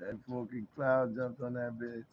That fucking cloud jumped on that bitch.